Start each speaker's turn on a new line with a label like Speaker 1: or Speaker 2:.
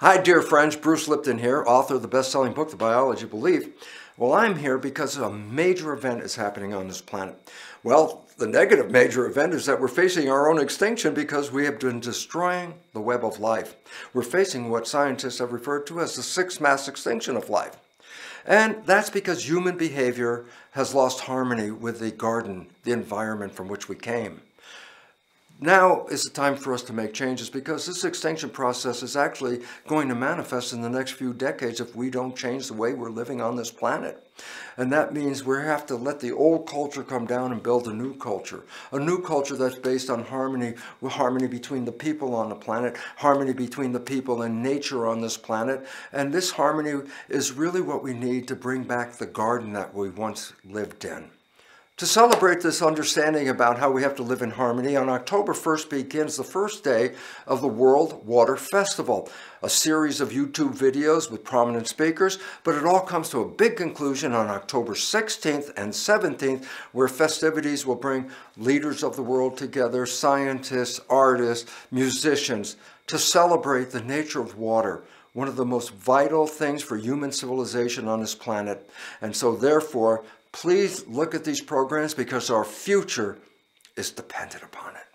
Speaker 1: Hi, dear friends. Bruce Lipton here, author of the best-selling book, The Biology of Belief. Well, I'm here because a major event is happening on this planet. Well, the negative major event is that we're facing our own extinction because we have been destroying the web of life. We're facing what scientists have referred to as the sixth mass extinction of life. And that's because human behavior has lost harmony with the garden, the environment from which we came. Now is the time for us to make changes because this extinction process is actually going to manifest in the next few decades if we don't change the way we're living on this planet. And that means we have to let the old culture come down and build a new culture. A new culture that's based on harmony, harmony between the people on the planet, harmony between the people and nature on this planet. And this harmony is really what we need to bring back the garden that we once lived in. To celebrate this understanding about how we have to live in harmony, on October 1st begins the first day of the World Water Festival, a series of YouTube videos with prominent speakers, but it all comes to a big conclusion on October 16th and 17th, where festivities will bring leaders of the world together, scientists, artists, musicians, to celebrate the nature of water, one of the most vital things for human civilization on this planet. And so therefore, Please look at these programs because our future is dependent upon it.